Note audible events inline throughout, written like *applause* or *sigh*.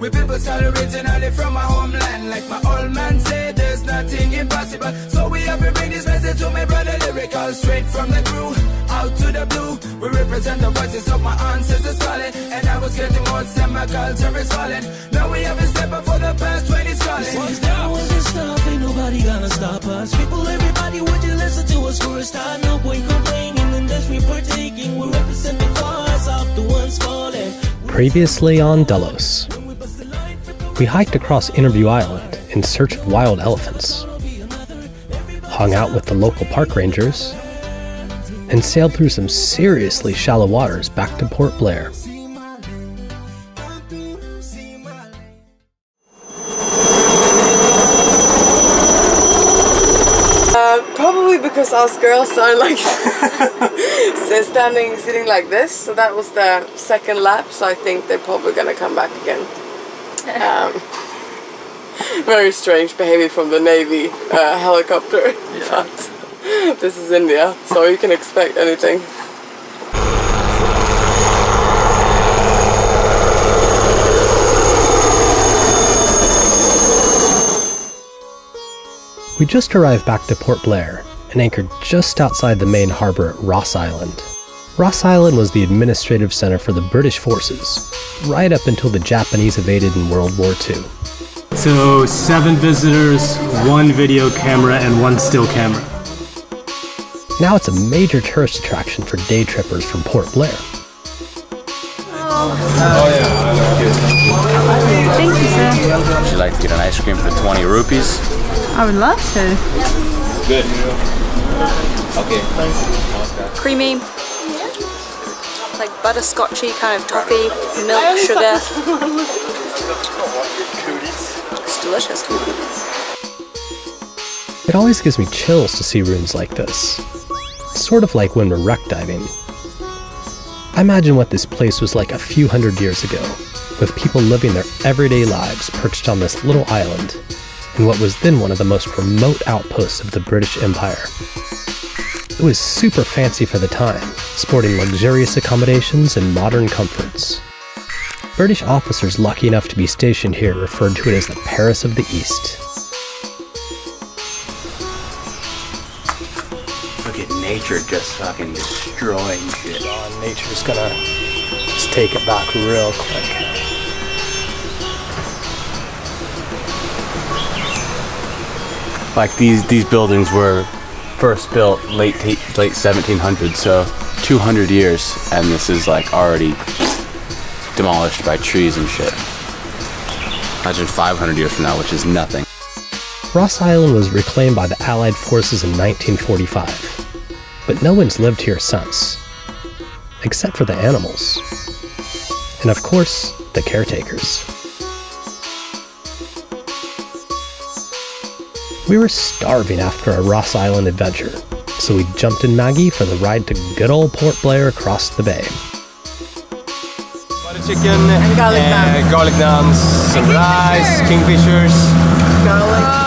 We people start originally from my homeland. Like my old man say there's nothing impossible. So we have to bring this message to my brother lyrical Straight from the crew, out to the blue. We represent the voices of my ancestors calling. And I was getting more and my culture is falling. Now we have a step up for the past 20 calling. Once now when this stop, ain't nobody gonna stop us. People, everybody, would you listen to us for a start? No point complaining in this we partaking We represent the cause of the ones falling Previously on Delos, we hiked across Interview Island in search of wild elephants, hung out with the local park rangers, and sailed through some seriously shallow waters back to Port Blair. Uh, probably because us girls are like *laughs* standing, sitting like this. So that was the second lap. So I think they're probably gonna come back again. Um, very strange behavior from the Navy uh, helicopter. *laughs* But this is India, so you can expect anything. We just arrived back to Port Blair and anchored just outside the main harbor at Ross Island. Ross Island was the administrative center for the British forces, right up until the Japanese invaded in World War II. So, seven visitors, one video camera, and one still camera. Now it's a major tourist attraction for day trippers from Port Blair. Oh, yeah. Thank you, sir. Would you like to get an ice cream for 20 rupees? I would love to. Good. Okay. creamy, like butterscotchy kind of toffee, milk, sugar. It's delicious. It always gives me chills to see ruins like this. Sort of like when we're wreck diving. I imagine what this place was like a few hundred years ago, with people living their everyday lives perched on this little island in what was then one of the most remote outposts of the British Empire. It was super fancy for the time, sporting luxurious accommodations and modern comforts. British officers lucky enough to be stationed here referred to it as the Paris of the East. Look at nature just fucking destroying shit. Oh, nature's gonna just take it back real quick. Like these these buildings were first built late late 1700s, so 200 years, and this is like already demolished by trees and shit. Imagine 500 years from now, which is nothing. Ross Island was reclaimed by the Allied forces in 1945, but no one's lived here since, except for the animals. And of course, the caretakers. We were starving after our Ross Island adventure, so we jumped in Maggie for the ride to good old Port Blair across the bay. Butter chicken, and garlic uh, naan. garlic naans, some rice, kingfishers. Garlic.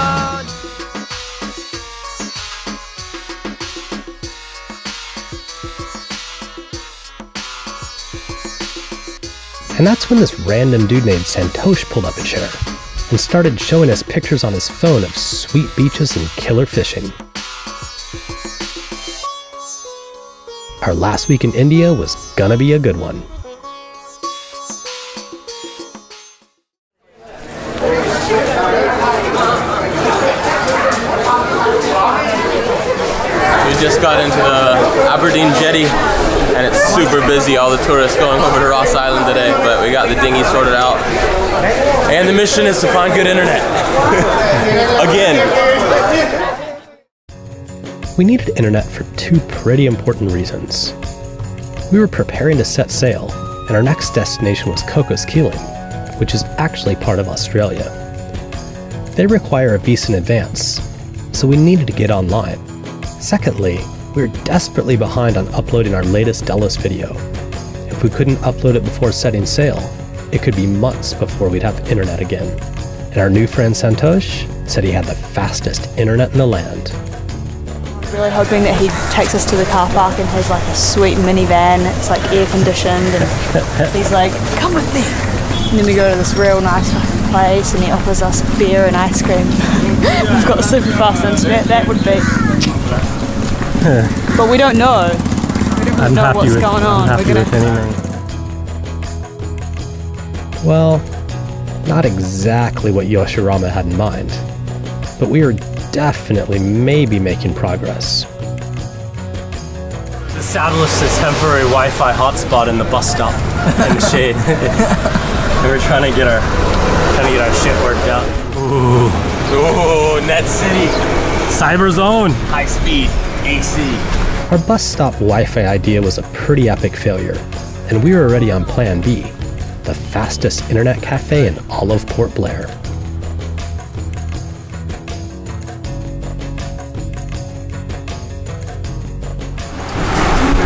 And that's when this random dude named Santosh pulled up a chair and started showing us pictures on his phone of sweet beaches and killer fishing. Our last week in India was gonna be a good one. We just got into the Aberdeen jetty, and it's super busy. All the tourists going over to Ross Island today, but we got the dinghy sorted out. And the mission is to find good internet. *laughs* Again. We needed internet for two pretty important reasons. We were preparing to set sail, and our next destination was Cocos Keeling, which is actually part of Australia. They require a visa in advance, so we needed to get online. Secondly, we were desperately behind on uploading our latest Delos video. If we couldn't upload it before setting sail, it could be months before we'd have internet again. And our new friend Santosh said he had the fastest internet in the land. Really hoping that he takes us to the car park and has like a sweet minivan. It's like air conditioned, and *laughs* he's like, "Come with me." And then we go to this real nice fucking place, and he offers us beer and ice cream. *laughs* We've got super fast internet. That would be. *laughs* but we don't know. We don't I'm know happy what's with, going on. I'm We're gonna. Anything. Well, not exactly what Yoshirama had in mind, but we are definitely maybe making progress. Established a temporary Wi-Fi hotspot in the bus stop in the shade. we were trying to get our trying to get our shit worked out. Ooh, ooh, Net City, Cyber Zone, high speed AC. Our bus stop Wi Fi idea was a pretty epic failure, and we were already on Plan B the fastest internet cafe in all of Port Blair.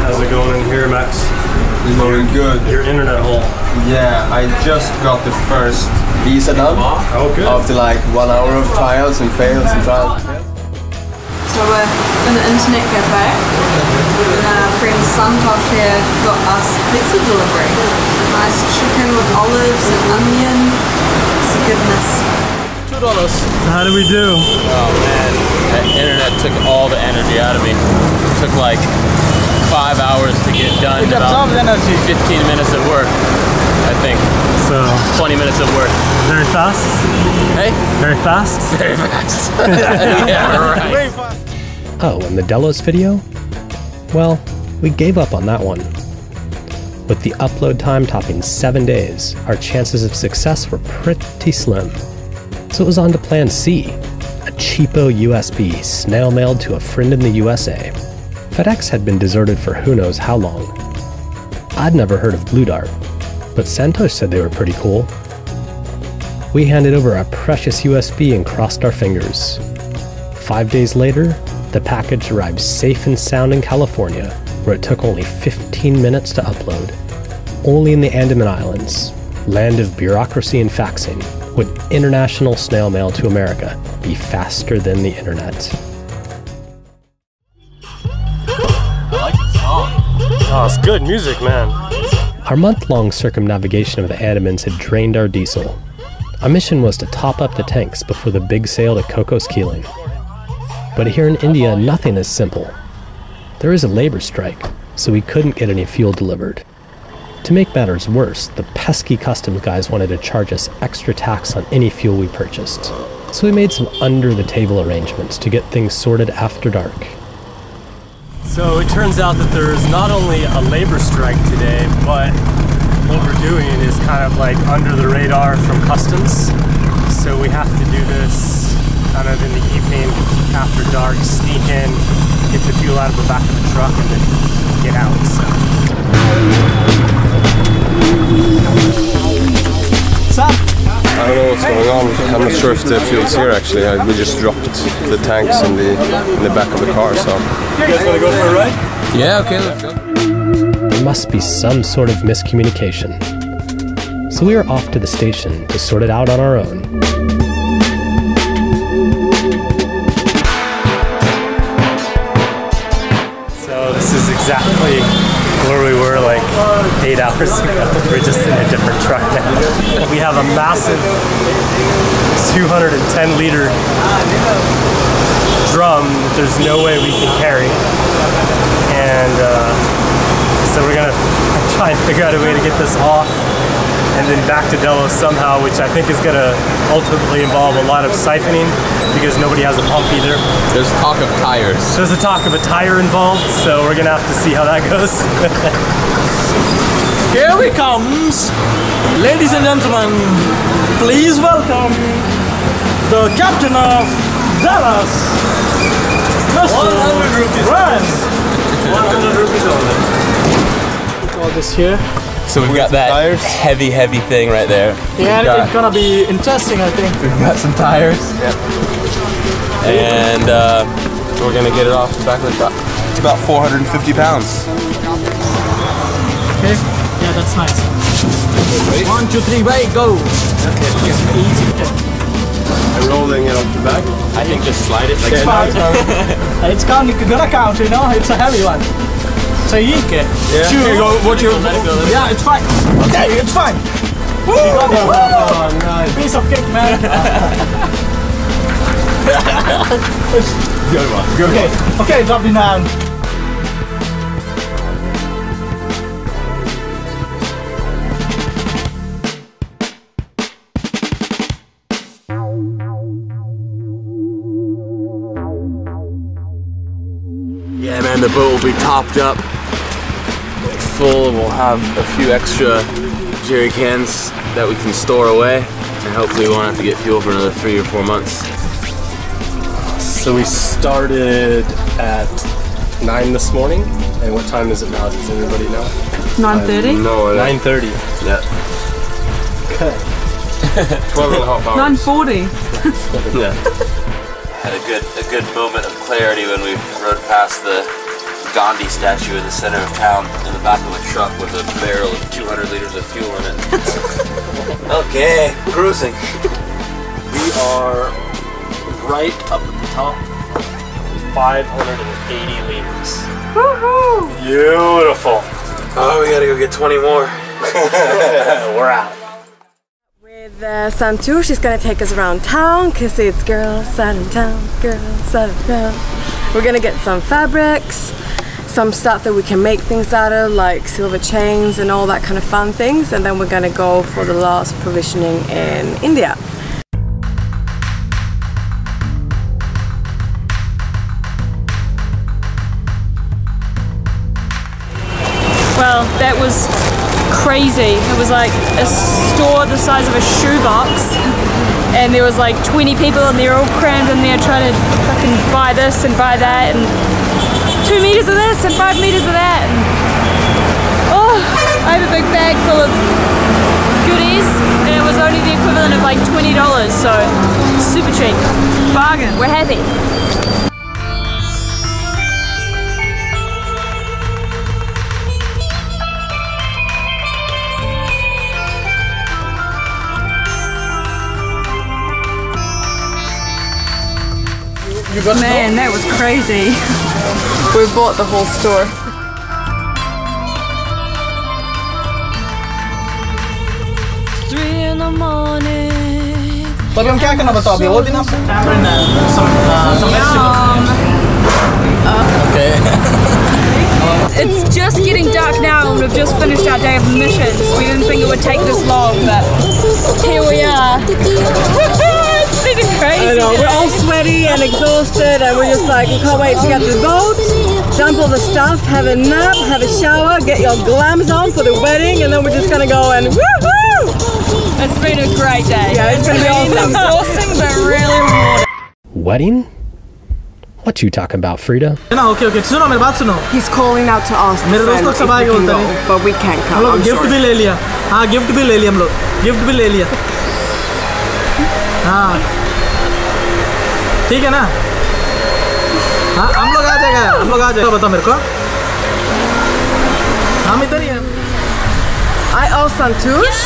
How's it going in here, Max? Very good. Your internet hole. Yeah, I just got the first visa done Oh, good. after like one hour of trials and fails and trials. So uh, we're in the internet cafe, and our friend Santosh here got us pizza delivery. Nice chicken with olives and onion. It's goodness. So how do we do? Oh man, that internet took all the energy out of me. It took like five hours to get done. About 15 minutes of work, I think. So 20 minutes of work. very fast, Hey, very fast. *laughs* very fast. *laughs* yeah, right. Oh, and the Delos video? Well, we gave up on that one. With the upload time topping seven days, our chances of success were pretty slim. So it was on to Plan C a cheapo USB snail mailed to a friend in the USA. FedEx had been deserted for who knows how long. I'd never heard of Blue Dart, but Santosh said they were pretty cool. We handed over our precious USB and crossed our fingers. Five days later, the package arrived safe and sound in California, where it took only 15 minutes to upload. Only in the Andaman Islands, land of bureaucracy and faxing, would international snail mail to America be faster than the internet. Oh, it's good music, man. Our month long circumnavigation of the Andamans had drained our diesel. Our mission was to top up the tanks before the big sail to Cocos Keeling. But here in India, nothing is simple. There is a labor strike, so we couldn't get any fuel delivered. To make matters worse, the pesky customs guys wanted to charge us extra tax on any fuel we purchased. So we made some under the table arrangements to get things sorted after dark. So it turns out that there's not only a labor strike today, but what we're doing is kind of like under the radar from customs. So we have to do this kind of in the evening after dark, sneak in, get the fuel out of the back of the truck, and then get out. So. I don't know what's going on. I'm not sure if the fuel's here actually. I, we just dropped the tanks in the in the back of the car. So You guys want to go for a ride? Yeah, okay, let's go. There must be some sort of miscommunication. So we were off to the station to sort it out on our own. Eight hours *laughs* ago. We're just in a different truck now. We have a massive 210 liter drum that there's no way we can carry. And uh, so we're gonna *laughs* try and figure out a way to get this off and then back to Delos somehow, which I think is gonna ultimately involve a lot of siphoning because nobody has a pump either. There's talk of tires. There's a talk of a tire involved, so we're gonna have to see how that goes. *laughs* Here he comes! Ladies and gentlemen, please welcome the captain of Delos, Mr. 100 rupees. Ryan. 100 rupees only. All this here. So we've got that tires. heavy, heavy thing right there. Yeah, got, it's gonna be interesting, I think. we've got some tires. And uh, we're gonna get it off the back of the truck. It's about 450 pounds. Okay. Yeah, that's nice. One, two, three, way, go. Okay, easy. And rolling it off the back. I think just slide it like It's *laughs* fine. it's gonna, gonna count, you know? It's a heavy one. So you Okay. Yeah. Two. Here you go. Watch your. Let it go. Yeah, it's fine. Okay, it's fine. Woo! You. Oh, *laughs* nice. Piece of cake, man. *laughs* Good one. Good okay, one. okay, drop it down. Yeah, man, the boat will be topped up, full. We'll have a few extra jerry cans that we can store away, and hopefully we won't have to get fuel for another three or four months. So we started at 9 this morning. And what time is it now? Does anybody know? 9.30? No, uh, 9.30. Yeah. Okay. *laughs* 12 and a half hours. 9.40? *laughs* Yeah. *laughs* Had a good a good moment of clarity when we rode past the Gandhi statue in the center of town in the back of a truck with a barrel of 200 liters of fuel in it. *laughs* okay, cruising. We are right up at the top. 580 liters. Woohoo! Beautiful. Oh, we gotta go get 20 more. *laughs* We're out. With uh, Santu, she's gonna take us around town because it's girls out in town, girls out in town. We're gonna get some fabrics, some stuff that we can make things out of, like silver chains and all that kind of fun things, and then we're gonna go for the last provisioning in India. Well, that was crazy. It was like a store the size of a shoebox, and there was like 20 people, and they're all crammed in there trying to fucking buy this and buy that, and two meters of this and five meters of that. Oh, I have a big bag full of goodies, and it was only the equivalent of like $20, so super cheap. Bargain. We're happy. Man, that was crazy. *laughs* we bought the whole store. Okay. *laughs* it's just getting dark now and we've just finished our day of missions. We didn't think it would take this long, but here we are it's been a crazy I know, we're all day. sweaty and exhausted, and we're just like, we can't wait to get to the boat, dump all the stuff, have a nap, have a shower, get your glams on for the wedding, and then we're just gonna go and woohoo! It's been a great day. Yeah, it's gonna be awesome. exhausting but really rewarding. Wedding? What you talking about, Frida? ना okay okay सुनो मेरी बात सुनो He's calling out to us, मेरे दोस्त लोग if सब we आएंगे can बोलते go, हैं but we can't हम come. लोग I'm गिफ्ट sorry. भी ले लिया हाँ गिफ्ट भी ले लिया हम लोग गिफ्ट भी ले लिया हाँ ठीक है ना हाँ हम लोग आ जाएगा हम लोग आ जाएगा बताओ मेरे को हम इधर ही हैं I asked Santush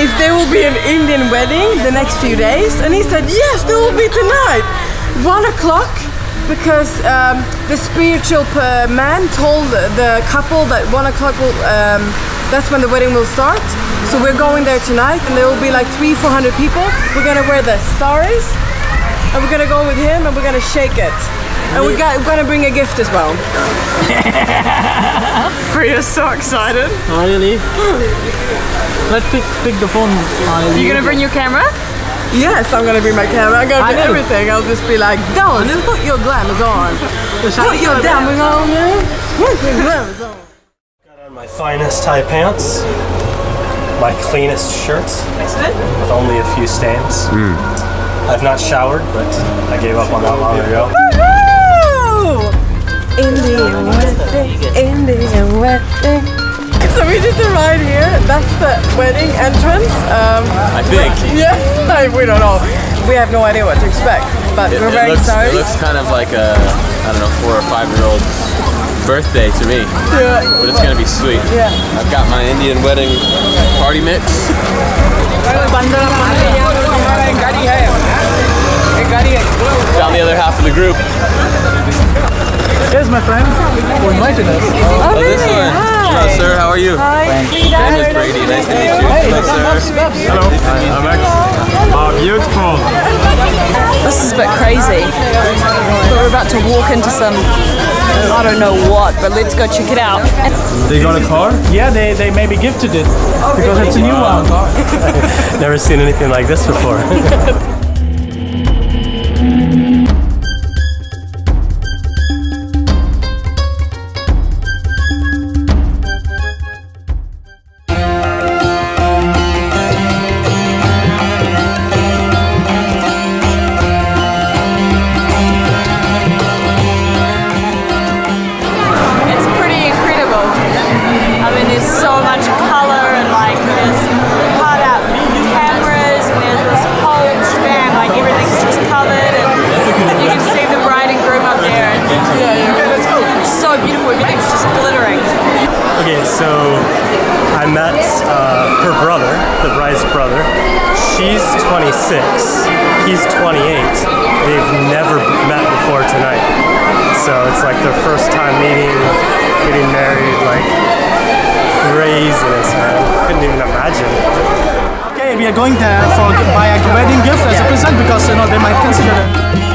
if there will be an Indian wedding the next few days, and he said yes, there will be tonight, one o'clock, because um, the spiritual uh, man told the couple that one o'clock will. Um, that's when the wedding will start. So we're going there tonight, and there will be like three, four hundred people. We're gonna wear the saris, and we're gonna go with him, and we're gonna shake it. And we got, we're gonna bring a gift as well. *laughs* Frida's so excited. Oh, really? Let's pick pick the phone. Uh, You gonna bring your camera? Yes, I'm gonna bring my camera. I'm gonna I do everything. I'll just be like, don't put your glamours on. Put your glamours on, man. Put your glamours on. Got on my finest tie pants, my cleanest shirt, with only a few stains. I've not showered, but I gave up on that long ago. Woo! Indian wedding, Indian wedding. So we just arrived here. That's the wedding entrance. Um, I think. yeah, I- *laughs* we don't know. We have no idea what to expect, but It, we're it very looks, sorry. it looks kind of like a, I don't know, four or five year old birthday to me. Yeah. But it's gonna be sweet. Yeah. I've got my Indian wedding party mix. Found the other half of the group. Here's my friend who invited us. Oh, this one. Hello, sir. How are you? Hi. My name is Brady. Nice to meet you. Hello, sir. Hello. I'm Max. Oh, beautiful. This is a bit crazy. But we're about to walk into some, I don't know what, but let's go check it out. They got a car? Yeah, they, they maybe gifted it oh, because it's a new one. *laughs* Never seen anything like this before. *laughs* for buy a wedding gift as a present because you know they might consider it.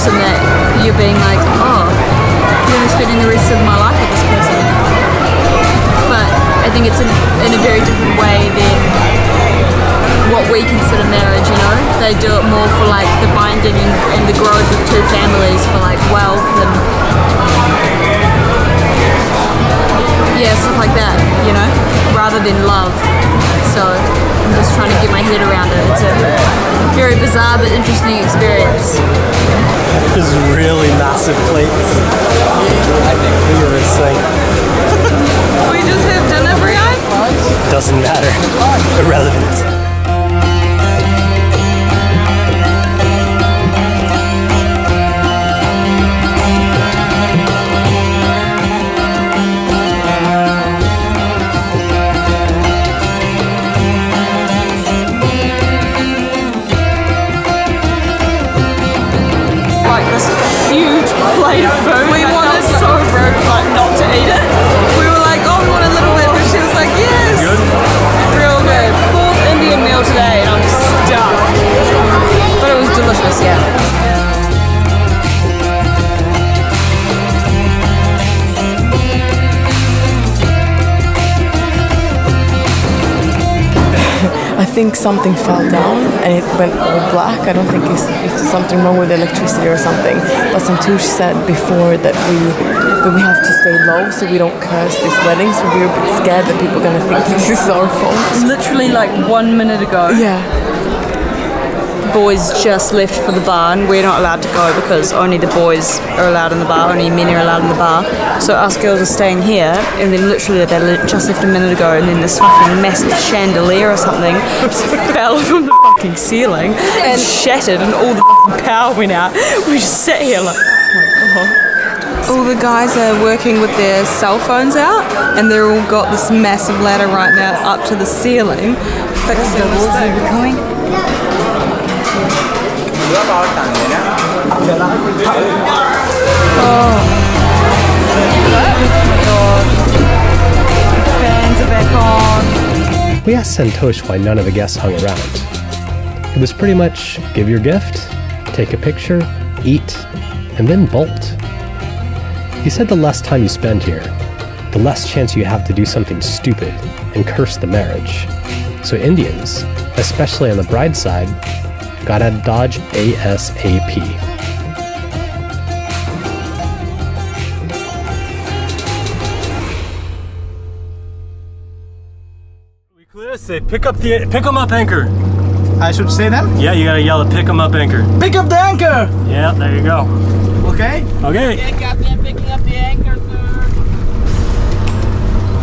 Person that you're being like, oh, I'm spending the rest of my life with this person. But I think it's in, in a very different way than what we consider marriage, you know? They do it more for like the binding and, and the growth of two families for like wealth and yeah, stuff like that, you know, rather than love. So I'm just trying to get my head around it. It's a very bizarre but interesting experience. There's really massive plates. Look at this thing. we just have dinner, Brian? Doesn't matter. Irrelevant. Something fell down and it went all black. I don't think it's, it's something wrong with the electricity or something. But Santosh said before that we that we have to stay low so we don't curse this wedding. So we're a bit scared that people are gonna think *laughs* this is our fault. Literally like one minute ago. Yeah. Boys just left for the bar and we're not allowed to go because only the boys are allowed in the bar, only men are allowed in the bar. So us girls are staying here and then literally they just left a minute ago and then this fucking massive chandelier or something *laughs* fell from the fucking ceiling and shattered and all the fucking power went out. We just sat here like, oh my god. All the guys are working with their cell phones out, and they're all got this massive ladder right now up to the ceiling, We asked Santosh why none of the guests hung around. It was pretty much give your gift, take a picture, eat, and then bolt. He said the less time you spend here, the less chance you have to do something stupid and curse the marriage. So Indians, especially on the bride's side, gotta dodge ASAP. We clear. Say eh? pick up the pick 'em up anchor. I should say them. Yeah, you gotta yell at pick 'em up anchor. Pick up the anchor. Yeah, there you go. Okay. Okay. Captain, picking up the anchor, sir.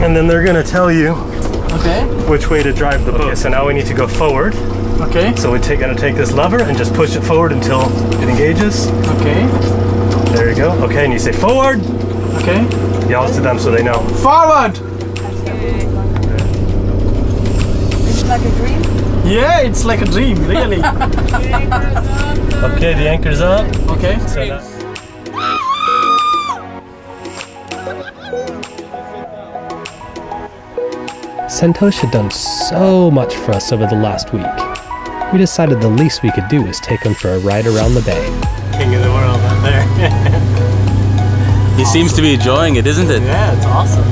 And then they're gonna tell you Okay. which way to drive the boat. Okay, so now we need to go forward. Okay. So we're take, gonna take this lever and just push it forward until it engages. Okay. There you go. Okay, and you say forward. Okay. Yell it to them so they know. Forward. It's like a dream. Yeah, it's like a dream, really. *laughs* Okay, the anchor's up. okay. So Santosh had done so much for us over the last week. We decided the least we could do was take him for a ride around the bay. King of the world out there. *laughs* He seems to be enjoying it, isn't it? yeah, it's awesome.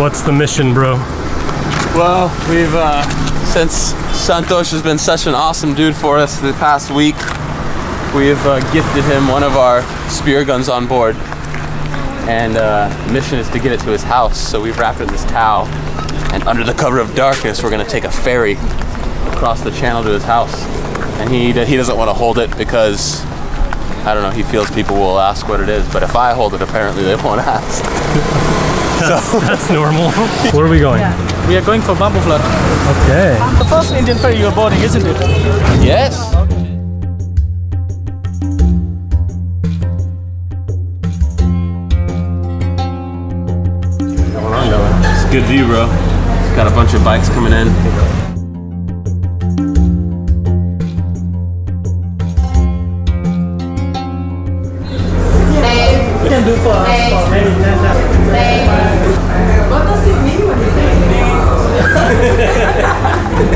What's the mission, bro? Well, we've uh, since Santosh has been such an awesome dude for us the past week, we've uh, gifted him one of our spear guns on board, and uh, the mission is to get it to his house. So we've wrapped it in this towel, and under the cover of darkness, we're gonna take a ferry across the channel to his house, and he he doesn't want to hold it because. I don't know. He feels people will ask what it is, but if I hold it, apparently they won't *laughs* ask. That's, that's normal. Where are we going? We are going for Bamboo Flat. Okay. The first Indian ferry you're boarding, isn't it? Yes. It's a good view, bro. Got a bunch of bikes coming in. You can do for us for maybe 10 What does it mean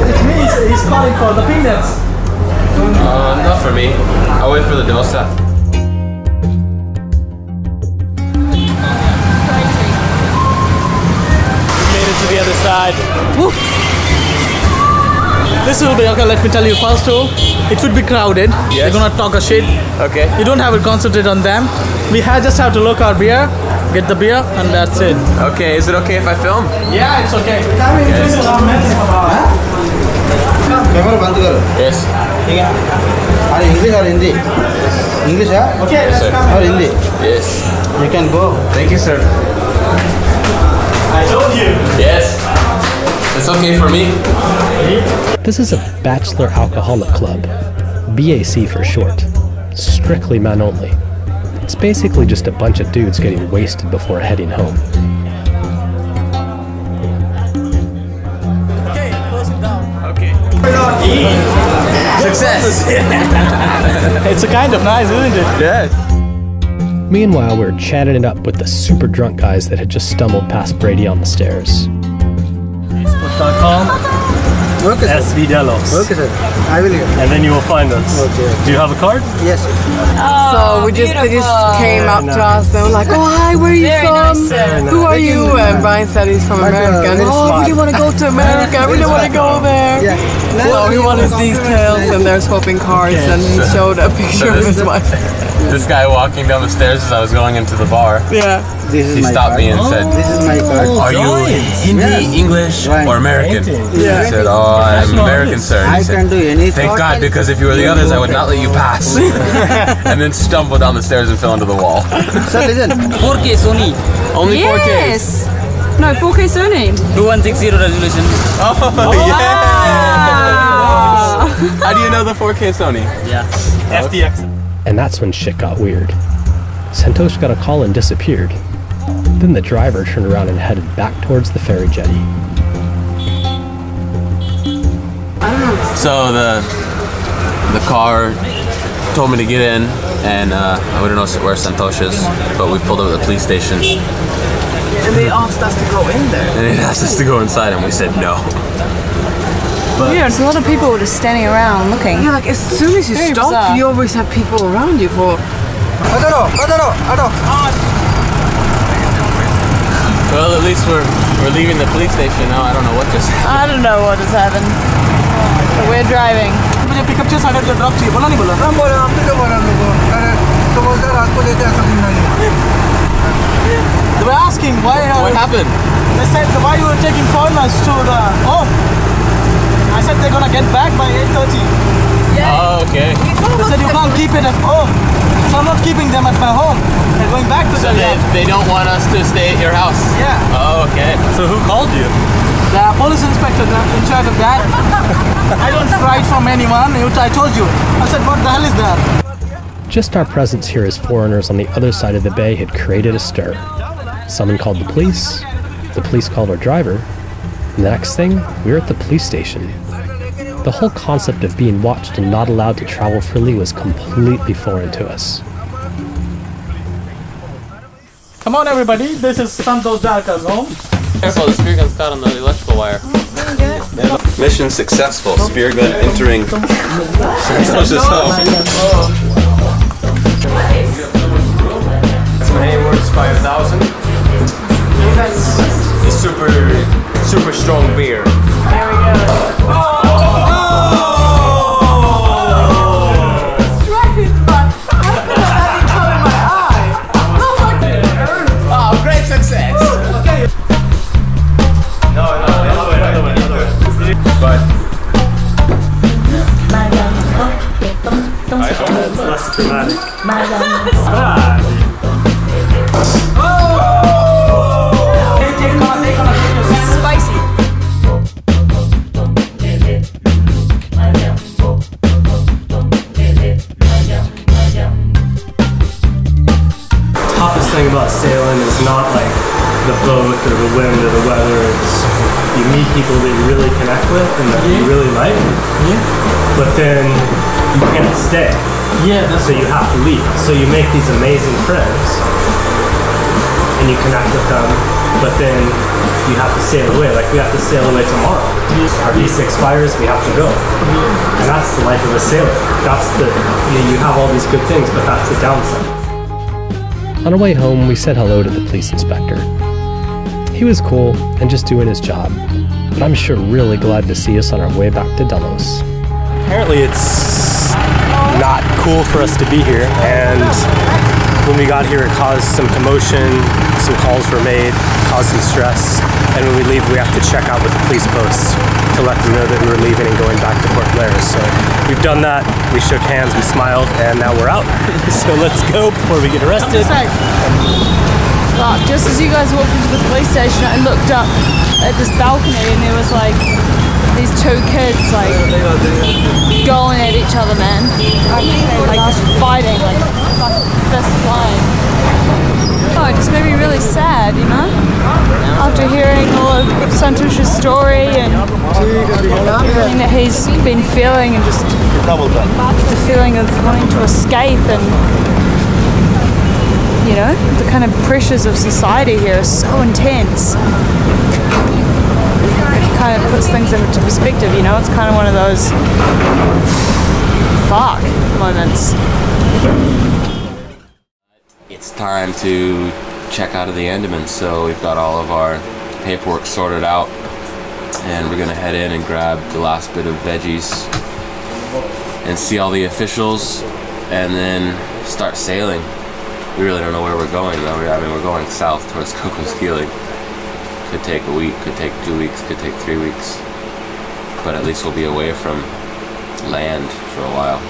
It means he's calling for the peanuts. Uh, not for me. I'll wait for the dosa. Made it to the other side. Woo. This will be okay. Let me tell you first of all, it would be crowded. Yes. They're gonna talk a shit. Okay. You don't have to concentrate on them. We have just have to look our beer, get the beer, and that's it. Okay, is it okay if I film? Yeah, it's okay. Camera बंद करो Yes. ठीक है और English और Hindi English है Okay, Yes, sir. और Hindi Yes. You can go Thank you, sir. I told you. Yes. It's okay for me. this is a bachelor alcoholic club, BAC for short. Strictly men only. It's basically just a bunch of dudes getting wasted before heading home. Okay, close it down. Okay. Success. *laughs* It's a kind of nice, isn't it? yes. Meanwhile, we're chatting it up with the super drunk guys that had just stumbled past Brady on the stairs. Facebook.com. Okay, sir. SV Delos. Okay, sir. I will get. And then you will find us. Okay. Do you have a card? Yes. So we just they just came up to us and were like, oh hi, where are you Very from? nice, sir. Who are you? And Brian said he's from But, uh, America. And, very oh, I smart. really want to go to America. I really want to go there. Yeah. So he wanted these details and they're swapping cards and he showed a picture of his wife. *laughs* This guy walking down the stairs as I was going into the bar, Yeah. This is he my stopped card. me and oh, said, This is my card. Are you Hindi, Yes. English, Right. or American? Yeah. I said, Oh, I'm American, sir. And I said, can do anything. Thank God, because if you were the others, I would not let you pass. *laughs* and then stumbled down the stairs and fell into the wall. *laughs* Sir, listen. 4K Sony. Only 4K. Yes. No, 4K Sony. 2160 resolution. Oh, *laughs* yeah. How do you know the 4K Sony? Yeah. FDX. And that's when shit got weird. Santosh got a call and disappeared. Then the driver turned around and headed back towards the ferry jetty. So the the car told me to get in, and uh, we don't know where Santosh is, but we pulled up at the police station, And they asked us to go in there. and they asked us to go inside, and we said no. yeah, there's a lot of people just standing around looking. Yeah, like as soon as you Very stop, bizarre. you always have people around you for. Well, at least we're we're leaving the police station now. I don't know what just happened. I don't know what has happened. But we're driving. मुझे pickup चाहिए साढ़े drop चाहिए बोला नहीं बोला हम बोले हम भी तो बोला हम लोग को अरे तो बोलते रात को लेते ऐसा कुछ नहीं They were asking why. Uh, What happened? They said why you were taking foreigners to the home. I said they're gonna get back by 8:30. Oh, okay. They said you can't keep it at home. So I'm not keeping them at my home. They're going back to So their they, job. they don't want us to stay at your house. Yeah. Oh, okay. So who called you? The police inspector in charge of that. I don't fright from anyone. I told you. I said, what the hell is that? Just our presence here as foreigners on the other side of the bay had created a stir. Someone called the police, the police called our driver, the next thing, we were at the police station. The whole concept of being watched and not allowed to travel freely was completely foreign to us. Come on, everybody. This is Santosh Darka's home. Careful, the spear gun's caught on the electrical wire. Mission successful. Spear gun entering Santosh's home. That's my name by a thousand. It's super, super strong beer. Oh, these good things, but that's the downside. On our way home, we said hello to the police inspector. He was cool and just doing his job, but I'm sure really glad to see us on our way back to Delos. apparently it's not cool for us to be here. And when we got here it caused some commotion some calls were made caused some stress. And when we leave we have to check out with the police post to let them know that we were leaving and going back to Port Blair. So we've done that. We shook hands we smiled and now we're out. *laughs* So let's go before we get arrested. Just as you guys walked into the police station, I looked up at this balcony and there was like these two kids like going at each other, man. Like just fighting, like fist flying. Oh, it just made me really sad, you know? After hearing all of Santosh's story and everything that he's been feeling and just the feeling of wanting to escape and you know, the kind of pressures of society here are so intense. Things into perspective, you know? It's kind of one of those fuck moments. It's time to check out of the Andaman. So we've got all of our paperwork sorted out, and we're gonna head in and grab the last bit of veggies and see all the officials, and then start sailing. We really don't know where we're going though. I mean, we're going south towards *laughs* Cocos Keeling. Could take a week, could take two weeks, could take three weeks, but at least we'll be away from land for a while.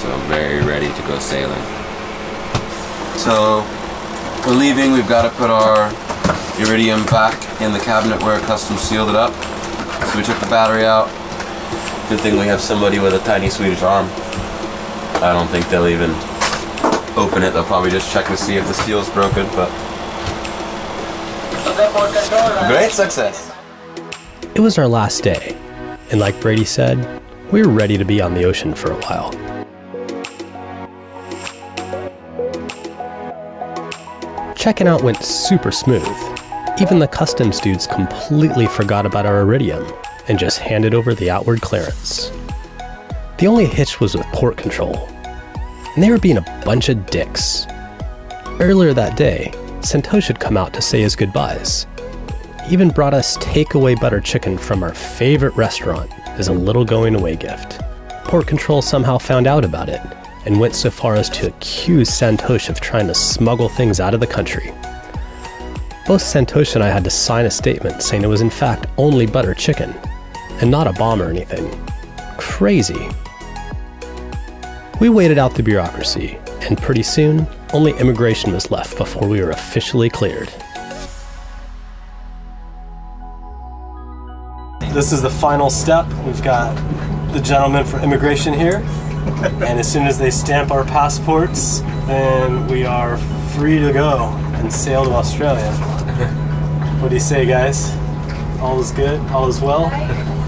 So I'm very ready to go sailing. So we're leaving. We've got to put our iridium back in the cabinet where customs sealed it up. So we took the battery out. Good thing we have somebody with a tiny Swedish arm. I don't think they'll even open it. They'll probably just check to see if the seal's broken, but great success. It was our last day, and like Brady said, we were ready to be on the ocean for a while. Checking out went super smooth. Even the customs dudes completely forgot about our iridium and just handed over the outward clearance. The only hitch was with port control, and they were being a bunch of dicks. Earlier that day, Santosh had come out to say his goodbyes. He even brought us takeaway butter chicken from our favorite restaurant as a little going away gift. Port control somehow found out about it and went so far as to accuse Santosh of trying to smuggle things out of the country. Both Santosh and I had to sign a statement saying it was in fact only butter chicken and not a bomb or anything. Crazy. We waited out the bureaucracy, and pretty soon, only immigration was left before we were officially cleared. This is the final step. We've got the gentleman for immigration here. and as soon as they stamp our passports, then we are free to go and sail to Australia. what do you say, guys? All is good? All is well?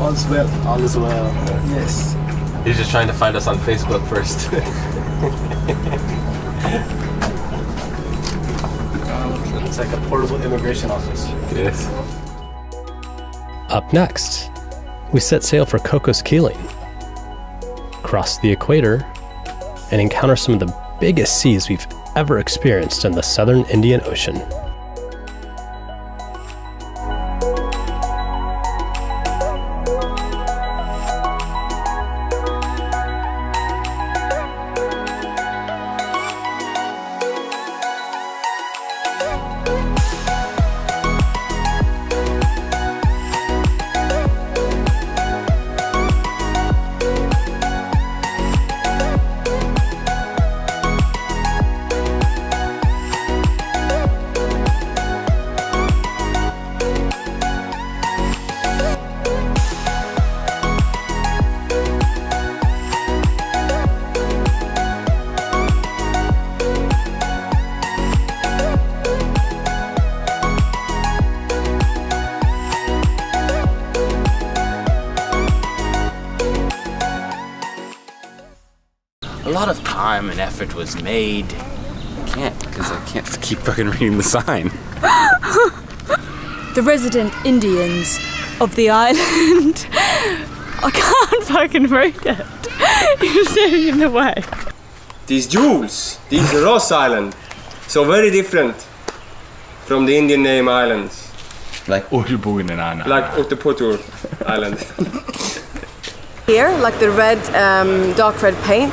All is well. All is well. Yes. He's just trying to find us on Facebook first. *laughs* It's like a portable immigration office. yes. Up next, we set sail for Cocos Keeling, cross the equator, and encounter some of the biggest seas we've ever experienced in the southern Indian Ocean. Of time and effort was made. I Can't, because *laughs* I can't keep fucking reading the sign. The resident Indians of the island. *laughs* I can't fucking read it. *laughs* You're sitting in the way. These jewels, these Ross Island, so very different from the Indian name islands, Like Urbuinanana. like Uttarputur Island. Here, like the red, um, dark red paint.